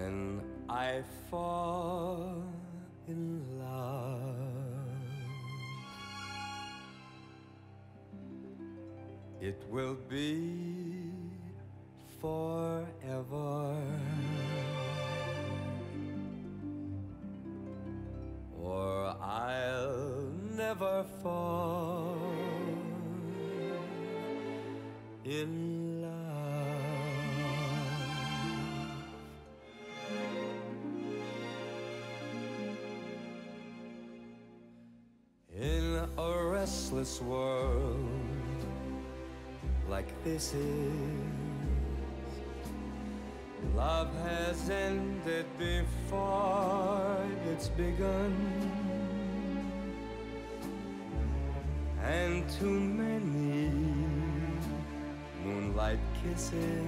when I fall in love. It will be forever. Or I'll never fall in restless world like this is, love has ended before it's begun. And too many moonlight kisses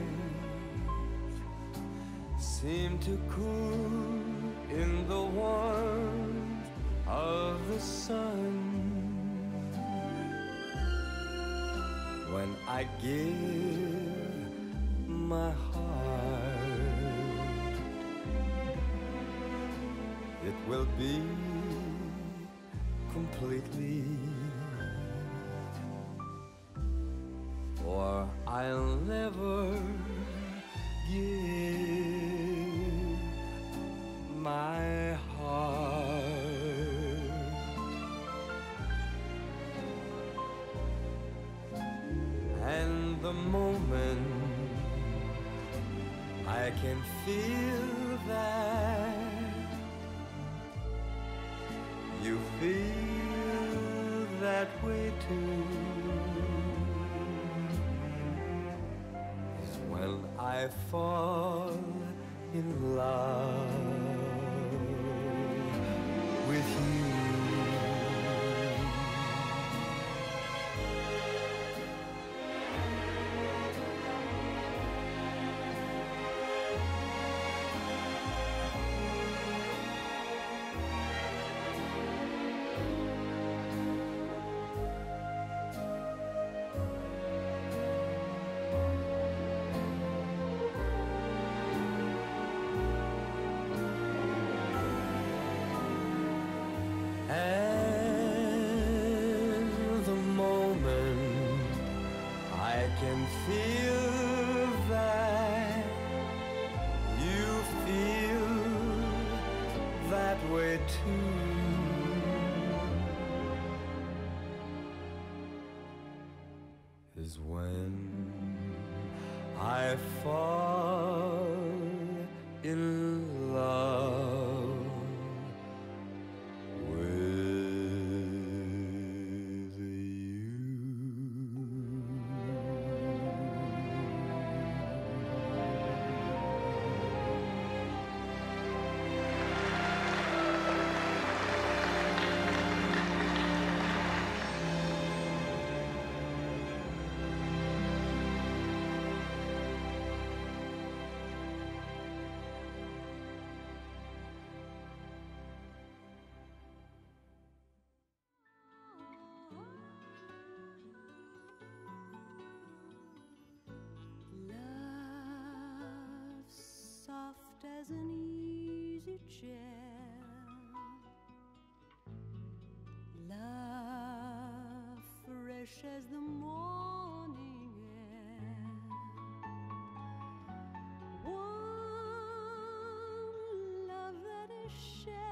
seem to cool in the warmth of the sun. When I give my heart, it will be completely or I'll never give the moment. I can feel that. You feel that way too is when I fall in love And the moment I can feel that you feel that way too is when I fall in love as an easy chair. Love fresh as the morning air. One love that is shared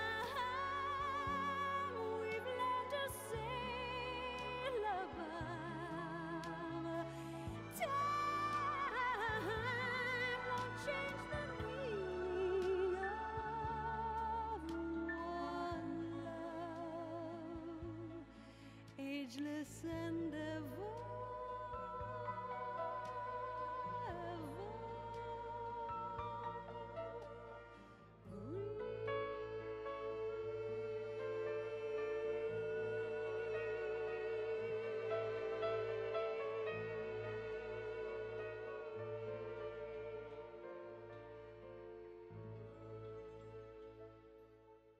ageless and.